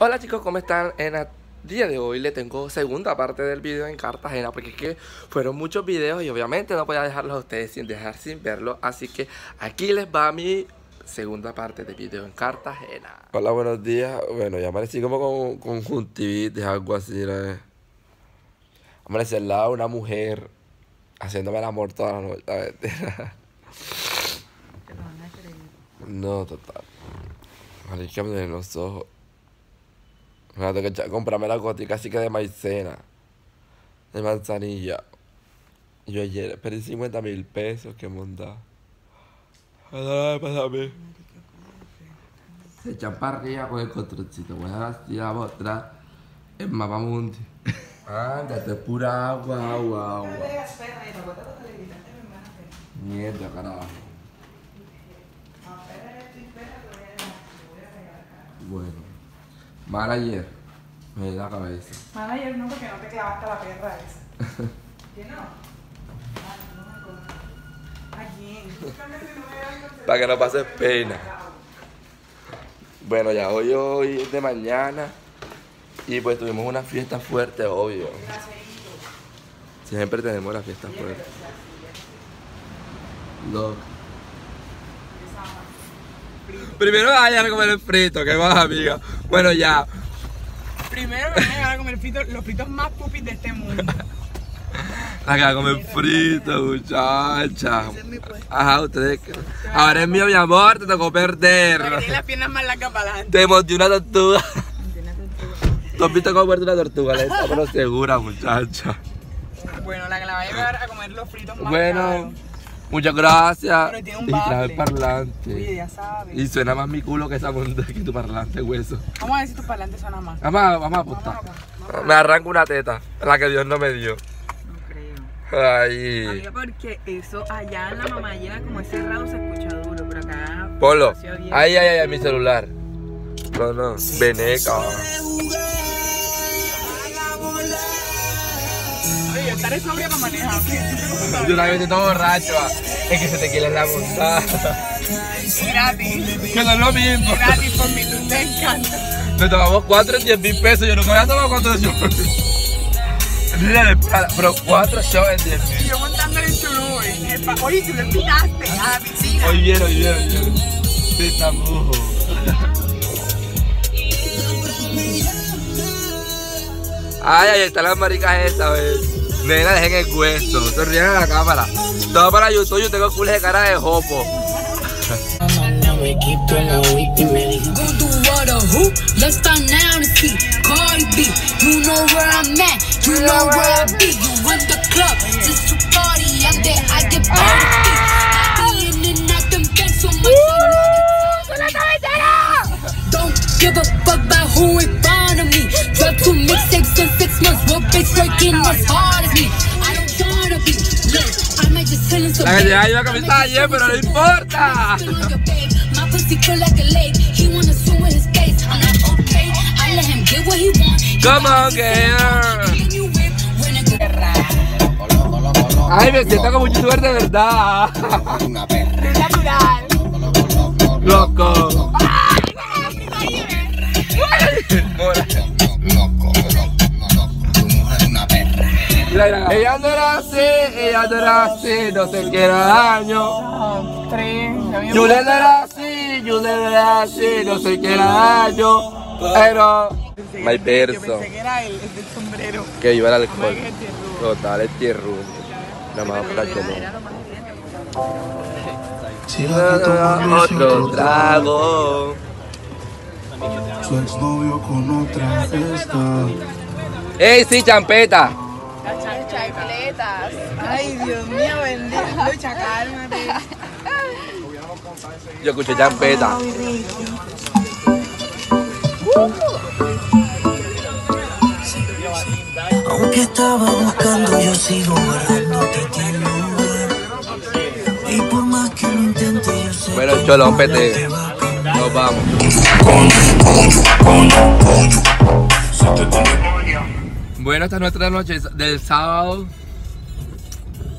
Hola chicos, ¿cómo están? En el día de hoy le tengo segunda parte del video en Cartagena Porque es que fueron muchos videos y obviamente no podía dejarlos a ustedes sin dejar sin verlo Así que aquí les va mi segunda parte de video en Cartagena. Hola, buenos días. Bueno, ya amanecí como con conjuntivitis, algo así ¿no? Amanecí al lado de una mujer Haciéndome el amor toda la noche No, total. Que me los ojos que comprarme la gótica así que de maicena. De manzanilla. Yo ayer perdí 50 mil pesos, qué monda. Pásame. Se echan para arriba con el controlcito. Voy a tirar otra en Mapamundi. Anda, esto es pura agua, agua, agua. Mierda, carajo. Bueno. Manager. Me da la cabeza. Manager no, porque no te clavaste la perra esa. ¿Qué no? ¿A quién? Para que no pases pena. Bueno, ya hoy, hoy es de mañana. Y pues tuvimos una fiesta fuerte, obvio. Siempre tenemos la fiesta fuerte. Loco. Primero vayan a comer el frito, que más, amiga. Bueno, ya. Primero vayan a comer frito, los fritos más pupis de este mundo. Acá a comer frito, muchacha. Ajá, ustedes. Ahora es mío, mi amor, te tocó perder. Tienes las piernas más largas para adelante. Te monté una tortuga. ¿Tú has visto cómo muerde una tortuga? Le está segura, muchacha. Bueno, la que la va a llevar a comer los fritos más Bueno. Muchas gracias. Pero tiene un y trae parlante. Oye, ya sabes. Y suena más mi culo que esa que tu parlante, hueso. Vamos a ver si tus parlantes suenan más. Vamos a, vamos a apostar. Vamos, vamos. Me arranco una teta, la que Dios no me dio. No creo. Ay. Amiga, porque eso allá en la mamallera, como es cerrado, se escucha duro, pero acá. Polo. Ay, ay, ay, mi celular. No, no. Veneca. Estaré sobria para manejar. Yo una vez todo borracho. ah. Es que se te quiere la montada. Gratis. Que no es lo mismo. Gratis por mi tú te encanta. Nos tomamos 4 en 10 mil pesos. Yo nunca había tomado 4 shows. Pero 4 shows en 10 Y mil. yo montándole en tu nube. Oye, tú lo invitaste a la piscina. Hoy vieron, hoy vieron, hoy vieron. Sí, tamujo. Ay, ahí están las maricas esta vez. Nena, dejen el hueso. Se ríen a la cámara. Todo para YouTube, yo tengo culo de cara de jopo. you know where I be You in the club, just to party, I'm there, I get party La que llega yo a camisa ayer, pero no importa. Come on, girl. Ay, me siento como un youtuber de verdad. Natural. Loco. Ella no era así, ella no era así, no se quiera daño. Tres. Yule no era así, Yule no era así, no se quiera daño. Pero. My Yo verso. pensé que era el, del sombrero. Que iba al alcohol. Total, es tierrudo. Más la no. tomó Otro trago. Su exnovio con otra está. ¡Ey, sí, champeta! Las cha- chancletas. Ay, Dios mío, bendito. Lucha, cálmate. Yo escuché champeta. Aunque estaba buscando, yo sigo guardándote ti el lugar. Y por más que lo intente, yo sé Bueno, cholo, no pete. te va a quedar. Nos vamos. Bueno, esta es nuestra noche del sábado.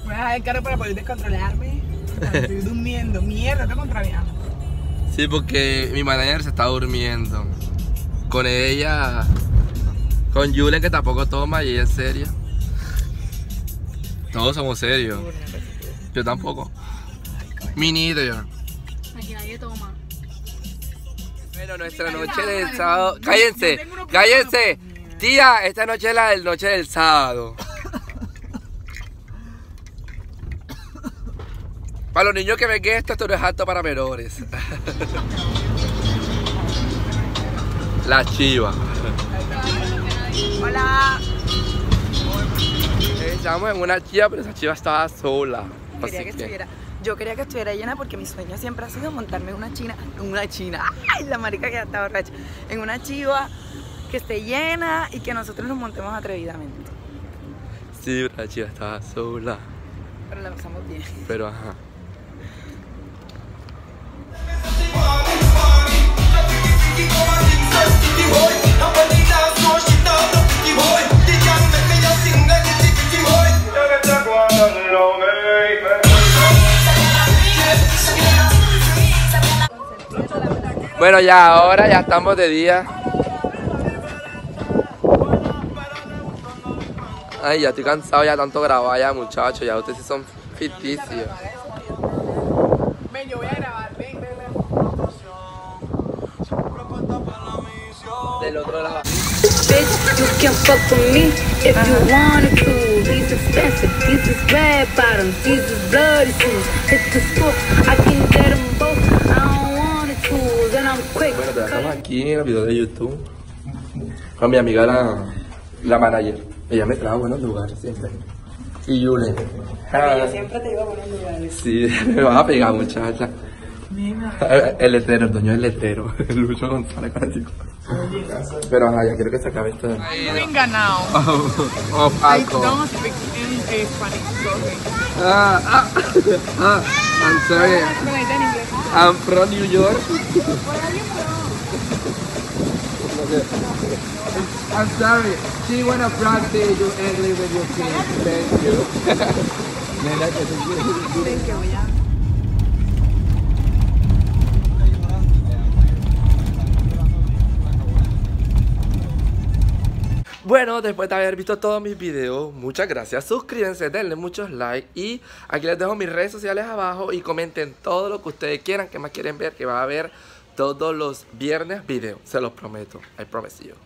Voy a dejar el carro para poder descontrolarme. Estoy durmiendo. Mierda, estoy contrariando. Sí, porque mi manager se está durmiendo. con ella, con Julen que tampoco toma y ella es seria. Todos somos serios. Yo tampoco. Me neither. Aquí nadie toma. Bueno, nuestra noche del sábado. ¡Cállense! ¡Cállense! Tía, esta noche es la noche del sábado. Para los niños que ven esto, esto no es apto para menores. La chiva. Hola. Eh, Estábamos en una chiva, pero esa chiva estaba sola. Quería que que, estuviera. Yo quería que estuviera llena porque mi sueño siempre ha sido montarme en una china, en una china. Ay, la marica que ya está borracha. En una chiva que esté llena y que nosotros nos montemos atrevidamente. sí, la chiva estaba sola. Pero la pasamos bien. Pero ajá. Bueno, ya ahora ya estamos de día. Ay, ya estoy cansado ya tanto grabar ya, muchachos. Ya ustedes sí son ficticios. Ven, yo voy a grabar. Ven, ven, ven. Del otro lado. Bitch, you can fuck with me if you wanted to. These expensive, these is red bottoms, these is bloody shoes. Hit the school, I can get them both. I don't want it to, and I'm quick. Bueno, estamos aquí en el video de YouTube con mi amiga la, la manager. Ella me trae a buenos lugares siempre. Y Yule. Yo siempre te iba a poner lugares. Sí, me vas a pegar, muchacha. El letrero, el dueño del letrero. Lucho González Clásico. Pero ajá, ya quiero que se acabe esto. Venga, now. Of I alcohol. don't speak in Spanish, sorry. Ah, ah, ah, I'm sorry. I'm from New York. I'm sorry. She wanna practice your English with your kids. Thank you. Nena, que te Bueno, después de haber visto todos mis videos, muchas gracias. Suscríbanse, denle muchos likes y aquí les dejo mis redes sociales abajo y comenten todo lo que ustedes quieran, que más quieren ver, que va a haber todos los viernes videos, se los prometo. I promise you.